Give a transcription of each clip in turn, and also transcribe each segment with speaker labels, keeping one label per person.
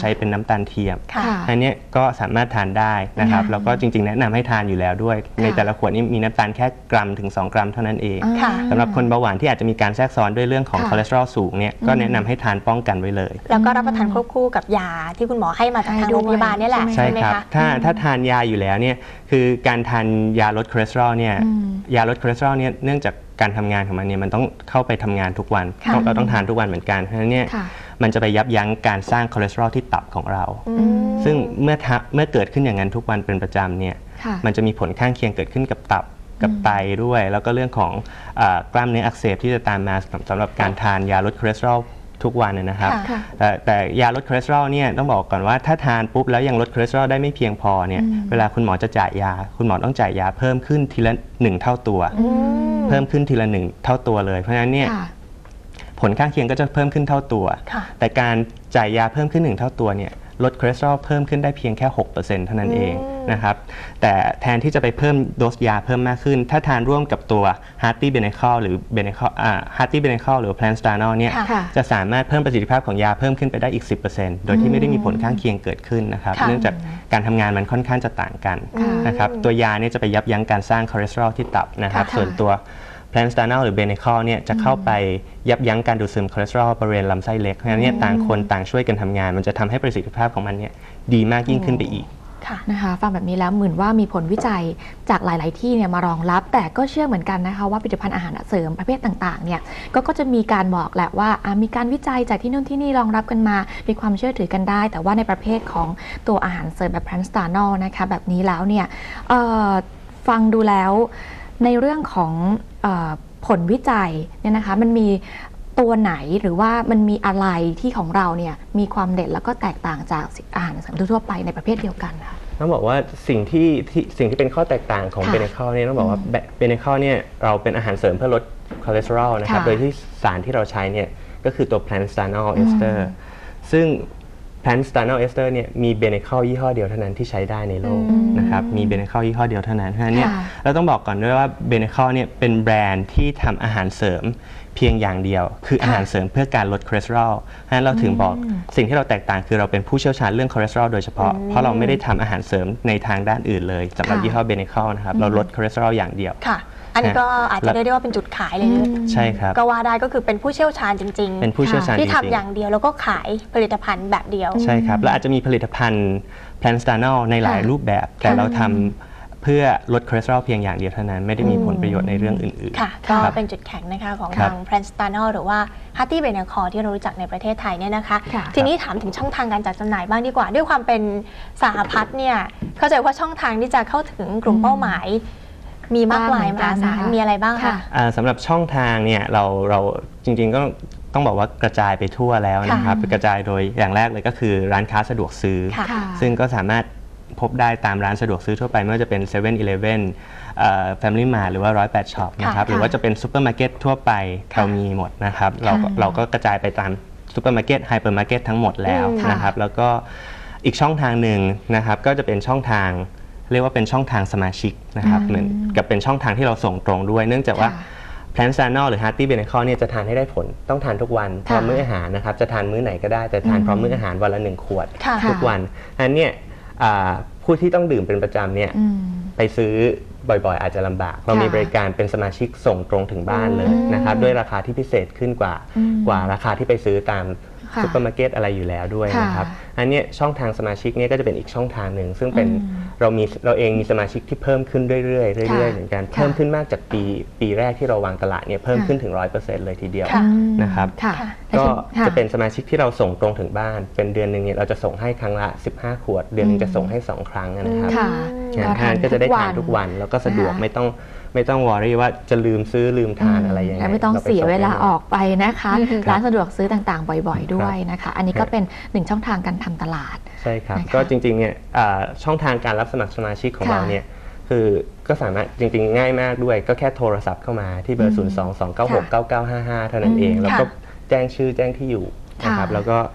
Speaker 1: ใช้เป็นน้ำตาลเทียม
Speaker 2: ค่ะ
Speaker 1: อันเนี้ยก็สามารถทานได้นะครับ
Speaker 2: ค่ะ
Speaker 1: แล้วก็จริง ๆ แนะนำให้ทานอยู่แล้วด้วย ในแต่ละขวดนี้มีน้ำตาลแค่กรัมถึง 2 กรัมเท่านั้นเอง
Speaker 2: อ่าค่ะ
Speaker 1: สำหรับคนเบาหวานที่อาจจะมีการแทรกซ้อนด้วยเรื่องของ
Speaker 2: ค่ะ
Speaker 1: คอเลสเตอรอลสูงเนี่ยก็แนะนำให้ทานป้องกันไว้เลย
Speaker 2: แล้วก็รับประทานควบคู่กับยาที่คุณหมอให้มาจากทางโรงพยาบาลเนี่ยแหละ
Speaker 1: ใช่
Speaker 2: ไหม
Speaker 1: ครับ
Speaker 2: คะ
Speaker 1: ถ้าถ้าทานยาอยู่แล้วเนี่ยคือการทานยาลดคอเลสเตอรอลเนี่ย
Speaker 2: อืม
Speaker 1: ยาลดคอเลสเตอรอลเนี่ยเนื่องจากการทำงานของมันเนี่ยมันต้องเข้าไปทำงานทุกวัน
Speaker 2: ค่ะ
Speaker 1: ต้องเราต้องทานทุกวันเหมือนกันเพราะฉะนั้นเนี่ย
Speaker 3: ค่ะ
Speaker 1: มันจะไปยับยั้งการสร้างคอเลสเตอรอลที่ตับของเรา
Speaker 2: อืม
Speaker 1: ซึ่งเมื่อทะเมื่อเกิดขึ้นอย่างนั้นทุกวันเป็นประจำเนี่ย
Speaker 3: ค่ะ
Speaker 1: มันจะมีผลข้างเคียงเกิดขึ้นกับตับกับไตด้วย แล้วก็เรื่องของอากล้ามเนื้ออักเสบที่จะตามมาสำสำหรับการทานยาลดคอเลสเตอรอลทุกวันเนี่ยนะครับ
Speaker 2: ค่ะ
Speaker 3: ค่ะ
Speaker 1: แต่แต่ยาลดคอเลสเตอรอลเนี่ยต้องบอกก่อนว่าถ้าทานปุ๊บแล้วยังลดคอเลสเตอรอลได้ไม่เพียงพอเนี่ยเวลาคุณหมอจะจ่ายยา คุณหมอต้องจ่ายยาเพิ่มขึ้นทีละหนึ่งเท่าตัว
Speaker 2: อืม
Speaker 1: เพิ่มขึ้นทีละหนึ่งเท่าตัวเลย เพราะฉะนั้นเนี่ย
Speaker 3: ค่ะ
Speaker 1: ผลข้างเคียงก็จะเพิ่มขึ้นเท่าตัว
Speaker 2: ค่ะ
Speaker 1: แต่การจ่ายยาเพิ่มขึ้นหนึ่งเท่าตัวเนี่ยลดคอเลสเตอรอลเพิ่มขึ้นได้เพียงแค่ 6%เท่านั้นเอง
Speaker 2: อืม
Speaker 1: นะครับ แต่แทนที่จะไปเพิ่มโดสยาเพิ่มมากขึ้น ถ้าทานร่วมกับตัว Hearty b e n e c a l หรือ b e n e c a l อ่า Hearty b e n e c a l หรือ p l a n s t a n o l เนี่ย
Speaker 2: ค่ะ
Speaker 3: ค่ะ
Speaker 1: จะสามารถเพิ่มประสิทธิภาพของยาเพิ่มขึ้นไปได้อีก 10%โดยที่ไม่ได้มีผลข้างเคียงเกิดขึ้นนะครับ
Speaker 2: ค่ะ
Speaker 1: เนื่องจากการทำงานมันค่อนข้างจะต่างกัน
Speaker 2: อืม
Speaker 1: นะครับ ตัวยาเนี่ยจะไปยับยั้งการสร้างคอเลสเตอรอลที่ตับนะครับ
Speaker 3: ค่ะ
Speaker 1: ส่วนตัว p l a n s t a n o l หรือ b e n e c a l เนี่ยจะเข้าไปยับยั้งการดูดซึมคอเลสเตอรอลบริเวณลำไส้เล็กเพราะฉะนั้นเนี่ยต่างคนต่างช่วยกันทำงาน มันจะทำให้ประสิทธิภาพของมันเนี่ยดีมากยิ่งขึ้นไปอีก
Speaker 2: ค่ะ
Speaker 3: นะคะฟังแบบนี้แล้วเหมือนว่ามีผลวิจัยจากหลาย ๆ ที่เนี่ยมารองรับ แต่ก็เชื่อเหมือนกันนะคะว่าผลิตภัณฑ์อาหารเสริมประเภทต่าง ๆ เนี่ยก็ก็จะมีการบอกแหละว่าอะมีการวิจัยจากที่นู่นที่นี่รองรับกันมา มีความเชื่อถือกันได้ แต่ว่าในประเภทของตัวอาหารเสริมแบบ plant stanol นะคะแบบนี้แล้วเนี่ยเอ่อฟังดูแล้วในเรื่องของเออ ผลวิจัยเนี่ยนะคะมันมีตัวไหนหรือว่ามันมีอะไรที่ของเราเนี่ยมีความเด่นแล้วก็แตกต่างจากอาหารเสริมทั่วๆไปในประเภทเดียวกันค่ะ
Speaker 1: ต้องบอกว่าสิ่งที่ที่สิ่งที่เป็นข้อแตกต่างของ
Speaker 3: ค่ะ
Speaker 1: Benecol เนี่ยต้องบอกว่า Benecol เนี่ยเราเป็นอาหารเสริมเพื่อลดคอเลสเตอรอลนะครับ
Speaker 3: ค่ะ
Speaker 1: โดยที่สารที่เราใช้เนี่ยก็คือตัว plant stanol ester ซึ่ง plant stanol ester เนี่ยมี Benecol ยี่ห้อเดียวเท่านั้นที่ใช้ได้ในโลก
Speaker 2: อืม
Speaker 1: นะครับมี Benecol ยี่ห้อเดียวเท่านั้นเพราะฉะนั้นเนี่ย
Speaker 3: ค่ะ
Speaker 1: เราต้องบอกก่อนด้วยว่า Benecol เนี่ยเป็นแบรนด์ที่ทำอาหารเสริมเพียงอย่างเดียว คืออาหารเสริมเพื่อการลดคอเลสเตอรอลเพราะฉะนั้นเราถึงบอกสิ่งที่เราแตกต่างคือเราเป็นผู้เชี่ยวชาญเรื่องคอเลสเตอรอลโดยเฉพาะ เพราะเราไม่ได้ทำอาหารเสริมในทางด้านอื่นเลยสำหรับ
Speaker 3: ค่ะ
Speaker 1: ยี่ห้อ Benecol นะครับเราลดคอเลสเตอรอลอย่างเดียว
Speaker 2: ค่ะอั นนี้ก็อาจจะได้เรียกว่าเป็นจุดขายเลยนะ
Speaker 1: ใช่ครับ
Speaker 2: ก็ว่าได้ก็คือเป็นผู้เชี่ยวชาญจริง
Speaker 1: เป็นผู้เชี่ยวชาญจริงที่
Speaker 2: ทำอย่างเดียวแล้วก็ขายผลิตภัณฑ์แบบเดียว
Speaker 1: ๆใช่ครับแล้วอาจจะมีผลิตภัณฑ์ Plant Stanol ในหลาย
Speaker 3: ค่ะ
Speaker 1: รูปแบบ แต่เราทำเพื่อลดคอเลสเตอรอลเพียงอย่างเดียวเท่านั้นไม่ได้มีผลประโยชน์ในเรื่องอื่นๆ
Speaker 2: ค่ะ
Speaker 1: ค
Speaker 2: ก็
Speaker 1: รับ
Speaker 2: เป็นจุดแข็งนะคะของ
Speaker 1: ครับ
Speaker 2: ทาง p r a n s t a n o l หรือว่า h a r t y b e n a c o r ที่เรารู้จักในประเทศไทยเนี่ยนะคะ
Speaker 3: ค่ะ
Speaker 2: ทีนี้ถามถึงช่องทางการจัดจำหน่ายบ้างดีกว่า ด้วยความเป็นสหพัฒน์เนี่ยเข้าใจว่าช่องทางที่จะเข้าถึงกลุ่มเป้าหมาย มีมากมายมหาศาลมีอะไรบ้างคะ
Speaker 3: ค่ะ
Speaker 1: อ่าสำหรับช่องทางเนี่ยเราเราจริงๆก็ต้องบอกว่ากระจายไปทั่วแล้วนะครับ
Speaker 3: ค่ะ
Speaker 1: กระจายโดยอย่างแรกเลยก็คือร้านค้าสะดวกซื้อ
Speaker 2: ค่ะ
Speaker 3: ค่ะ
Speaker 1: ซึ่งก็สามารถพบได้ตามร้านสะดวกซื้อทั่วไปไม่ว่าจะเป็น7 e เ e ่ e อเอ่อ Family Mart หรือว่า108 Shop นะครับ
Speaker 2: ค่ะ
Speaker 1: หรือว่าจะเป็นซูเปอร์มาร์เก็ตทั่วไปเรามีหมดนะครับเราก็
Speaker 3: ค่ะ
Speaker 1: เราก็กระจายไปตามซูเปอร์มาร์เก็ตไฮเปอร์มาร์เก็ตทั้งหมดแล้ว
Speaker 2: อืม
Speaker 1: นะครับแล้วก็อีกช่องทางหนึ่งนะครับก็จะเป็นช่องทาง เรียกว่าเป็นช่องทางสมาชิกนะครับ
Speaker 3: อืม
Speaker 1: เหมือนกับเป็นช่องทางที่เราส่งตรงด้วย เนื่องจากว่า
Speaker 3: ค่ะ
Speaker 1: แพลนซานอลหรือ Hearty b e n e c o l เนี่ยจะทานให้ได้ผลต้องทานทุกวันพร้อม
Speaker 3: ค่ะ
Speaker 1: มื้ออาหารนะครับจะทานมื้อไหนก็ได้แต่ทานพร้อมมื้ออาหารวันละหนึ่งขวด
Speaker 2: ค่ะ
Speaker 1: ทุกวันอันเนี้ยอ่าผู้ที่ต้องดื่มเป็นประจำเนี่ย
Speaker 3: อืม
Speaker 1: ไปซื้อบ่อยๆ อาจจะลำบาก เรามี
Speaker 3: ค่ะ
Speaker 1: บริการเป็นสมาชิกส่งตรงถึงบ้านเลยนะครับ ด้วยราคาที่พิเศษขึ้นกว่า
Speaker 3: อืม
Speaker 1: กว่าราคาที่ไปซื้อตาม
Speaker 3: ค่ะ
Speaker 1: ซูเปอร์มาร์เก็ตอะไรอยู่แล้วด้วยนะครับ
Speaker 3: ค่ะ
Speaker 1: อันเนี้ยช่องทางสมาชิกเนี่ยก็จะเป็นอีกช่องทางหนึ่งซึ่งเป็น
Speaker 3: อืม
Speaker 1: เรามีเราเองมีสมาชิกที่เพิ่มขึ้นเรื่อยๆเรื่อยๆ
Speaker 3: ค่ะ
Speaker 1: เหมือนกัน
Speaker 3: ค่ะ
Speaker 1: เพิ่มขึ้นมากจากปีปีแรกที่เราวางตลาดเนี่ยเพิ่ม
Speaker 3: ค่ะ
Speaker 1: ขึ้นถึง 100%เลยทีเดียว
Speaker 2: ค่ะ
Speaker 1: นะครับ
Speaker 3: ค่ะ
Speaker 2: ค่ะ
Speaker 1: ก็
Speaker 3: ค่
Speaker 1: จะเป็นสมาชิกที่เราส่งตรงถึงบ้าน เป็นเดือนหนึ่งเนี่ยเราจะส่งให้ครั้งละ 15 ขวด เดือนหนึงจะส่งให้ 2 ครั้งนะครับ
Speaker 3: ค่ะ
Speaker 1: งานทานก็จะได้ทานทุกวันแล้วก็สะดวก
Speaker 3: นะคะ
Speaker 1: ไม่ต้อง ไม่ต้องวอรี่ว่าจะลืมซื้อลืมทานอะไรยังไง
Speaker 3: และไม่ต้อง
Speaker 1: รป
Speaker 3: เสีย
Speaker 1: ส่
Speaker 3: เวลา
Speaker 1: ให้หมด
Speaker 3: ออกไปนะคะ
Speaker 2: อืม
Speaker 3: ร้านสะดวกซื้อต่างๆ บ่อยๆ ด้วยนะคะ อันนี้ก็
Speaker 1: ครับ
Speaker 3: เป็นหนึ่งช่องทางการทำตลาด
Speaker 1: ใช่ครับ
Speaker 3: นะคะ
Speaker 1: ก็จริงๆเนี่ยอ่าช่องทางการรับสมัครสมาชิกของ
Speaker 3: ค่ะ
Speaker 1: เราเนี่ยคือก็สามารถจริงๆ ง่ายมากด้วย ก็แค่โทรศัพท์เข้ามาที่เบอร์ 0 2 2 9 6 9 9 5 5 เท่านั้นเอง
Speaker 2: อืม
Speaker 1: แล้วก็
Speaker 2: ค่ะ
Speaker 1: แจ้งชื่อแจ้งที่อยู่นะครับ
Speaker 3: ค่ะ
Speaker 1: แล้วก็อ่า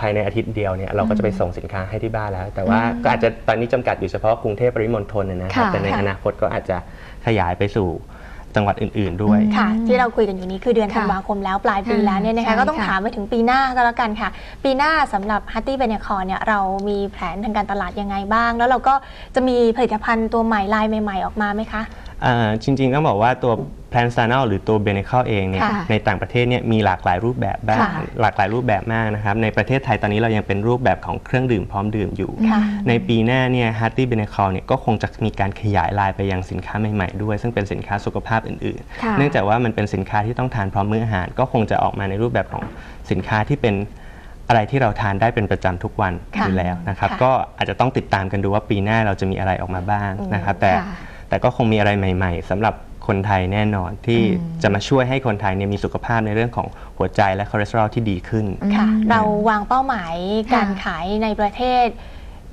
Speaker 1: ภายในอาทิตย์เดียวเนี่ยเราก็จะไปส่งสินค้าให้ที่บ้านแล้ว แต่ว่าก็อาจจะตอนนี้จำกัดอยู่เฉพาะกรุงเทพปริมณฑลนะนะครับ
Speaker 3: ค่ะ
Speaker 1: แต่ใน
Speaker 2: ค่ะ
Speaker 1: อนาคตก็อาจจะขยายไปสู่จังหวัดอื่น ๆ ด้วย
Speaker 3: อืม
Speaker 2: ค่ะ ที่เราคุยกันอยู่นี้คือเดือน
Speaker 3: ค่ะ
Speaker 2: ธันวาคมแล้วปลายปีแล้วเนี่ยนะ
Speaker 3: ใช่
Speaker 2: คะก็ต้อง
Speaker 3: ค่ะ
Speaker 2: ถามไปถึงปีหน้าก็แล้วกันค่ะ ปีหน้าสำหรับ h a r t y b e n e c o r เนี่ยเรามีแผนทางการตลาดยังไงบ้าง แล้วเราก็จะมีผลิตภัณฑ์ตัวใหม่ลายใหม่ ๆ ออกมาไหมคะ
Speaker 1: อ่าจริงๆต้องบอกว่าตัว Plan s t a n a l หรือตัว b e n e c a l เองเนี่ย
Speaker 2: ค่ะ
Speaker 1: ในต่างประเทศเนี่ยมีหลากหลายรูปแบบบ้าง
Speaker 2: ค่ะ
Speaker 1: หลากหลายรูปแบบมากนะครับ ในประเทศไทยตอนนี้เรายังเป็นรูปแบบของเครื่องดื่มพร้อมดื่มอยู่
Speaker 2: ค่ะ
Speaker 1: ในปีหน้าเนี่ย h a r t y b e n e c a l เนี่ยก็คงจะมีการขยายลายไปยังสินค้าใหม่ๆด้วย ซึ่งเป็นสินค้าสุขภาพอื่น
Speaker 3: ค่ะ
Speaker 1: ๆ เนื่องจากว่ามันเป็นสินค้าที่ต้องทานพร้อมมื้ออาหาร ก็คงจะออกมาในรูปแบบของสินค้าที่เป็นอะไรที่เราทานได้เป็นประจำทุกวัน
Speaker 2: ค่ะ
Speaker 1: อยู่แล้วนะครับ
Speaker 2: ค่ะ
Speaker 1: ก็อาจจะต้องติดตามกันดูว่าปีหน้าเราจะมีอะไรออกมาบ้างนะครับแต่
Speaker 3: ค่ะ
Speaker 1: แต่ก็คงมีอะไรใหม่ ๆสำหรับคนไทยแน่นอนที่
Speaker 3: อืม
Speaker 1: จะมาช่วยให้คนไทยเนี่ยมีสุขภาพในเรื่องของหัวใจและคอเลสเตอรอลที่ดีขึ้น
Speaker 2: ค่ะ
Speaker 3: อืม
Speaker 2: เราวางเป้าหมายการ
Speaker 3: ค่ะ
Speaker 2: ขายในประเทศ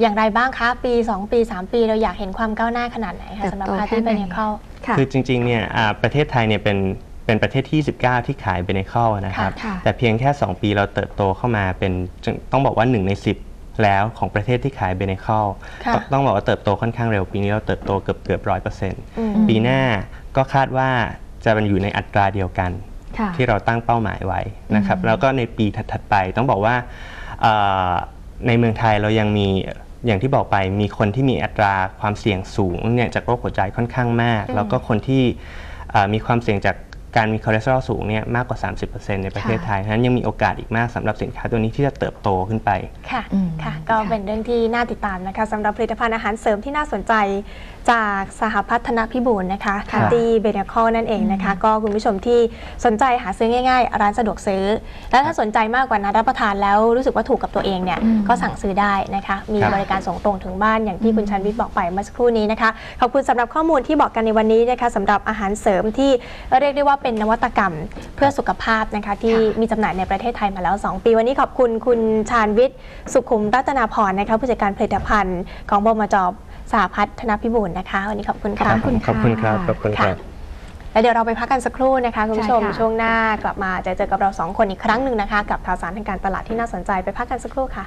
Speaker 2: อย่างไรบ้างคะ ปี 2 ปี 3 ปีเราอยากเห็นความก้าวหน้าขนาดไหนคะสำหรับ
Speaker 3: เติบโต
Speaker 2: h a r t
Speaker 3: แค่
Speaker 2: y
Speaker 3: ไห
Speaker 2: b
Speaker 3: น
Speaker 2: e n e c o r
Speaker 3: ค่ะ
Speaker 1: คือจริงๆเนี่ยอ่าประเทศไทยเนี่ยเป็นเป็นประเทศที่ 19 ที่ขาย Benecol นะครับ
Speaker 3: ค่ะ
Speaker 1: แต่เพียงแค่ 2 ปีเราเติบโตเข้ามาเป็นจึงต้องบอกว่า 1 ใน 10 แล้วของประเทศที่ขาย Benecol
Speaker 2: ค่ะ
Speaker 1: ต้องบอกว่าเติบโตค่อนข้างเร็ว ปีนี้เราเติบโตเกือบเกือบร้อยเปอร์เซ็นต์
Speaker 2: อืม
Speaker 1: ปีหน้าก็คาดว่าจะมันอยู่ในอัตราเดียวกัน
Speaker 3: ค่ะ
Speaker 1: ที่เราตั้งเป้าหมายไว้นะครับ
Speaker 3: อืม
Speaker 1: แล้วก็ในปีถัดๆไปต้องบอกว่าเอ่อในเมืองไทยเรายังมีอย่างที่บอกไปมีคนที่มีอัตราความเสี่ยงสูงเนี่ยจากโรคหัวใจค่อนข้างมาก
Speaker 2: อืม
Speaker 1: แล้วก็คนที่เอ่อมีความเสี่ยงจาก การมีคอเลสเตอรอลสูงเนี่ยมากกว่า 30%ในประเทศ
Speaker 3: ค่ะ
Speaker 1: ไทยฉะนั้นยังมีโอกาสอีกมากสำหรับสินค้าตัวนี้ที่จะเติบโตขึ้นไป
Speaker 2: ค่ะ
Speaker 3: อืม
Speaker 2: ค่ะ ก็
Speaker 3: ค่ะ
Speaker 2: เป็นเรื่องที่น่าติดตามนะคะสำหรับผลิตภัณฑ์อาหารเสริมที่น่าสนใจ จากสหพัฒนพิบูลนะคะ
Speaker 1: ครั
Speaker 2: คั
Speaker 1: บ
Speaker 2: นตีเบเนคอนั่นเองนะคะ ก็คุณผู้ชมที่สนใจหาซื้อง่ายๆ ร้านสะดวกซื้อ แล้วถ้าสนใจมากกว่านั้นรับประทานแล้วรู้สึกว่าถูกกับตัวเองเนี่ย
Speaker 3: อืม
Speaker 2: ก็สั่งซื้อได้นะคะ มี
Speaker 1: ครับ
Speaker 2: บริการส่งตรงถึงบ้านอย่างที่คุณชันวิทย์บอกไปเมื่อสักครู่นี้นะคะ ขอบคุณสำหรับข้อมูลที่บอกกันในวันนี้นะคะสำหรับอาหารเสริมที่เรียกได้ว่าเป็นนวัตกรรมเพื่อสุขภาพนะคะที่
Speaker 3: ค่ะ
Speaker 2: มีจำหน่ายในประเทศไทยมาแล้ว 2 ปีวันนี้ขอบคุณคุณชาญวิทย์สุขุมรัตนาพรนะคะผู้จัดการผลิตภัณฑ์ของบมจ สหพัฒนพิบูลนะคะ วันนี้ขอบคุณ
Speaker 3: ขอบ
Speaker 2: ค่ะ
Speaker 3: คุณ
Speaker 1: ขอบคุณครับ
Speaker 3: ค่ะ
Speaker 1: ขอบคุณครับ
Speaker 2: แล้วเดี๋ยวเราไปพักกันสักครู่นะคะคุณผู้ชม
Speaker 3: ใช่ค่ะ
Speaker 2: ช่วงหน้ากลับมาจะเจอกับเราสองคนอีกครั้งหนึ่งนะคะ กับข่าวสารทางการตลาดที่น่าสนใจไปพักกันสักครู่ค่ะ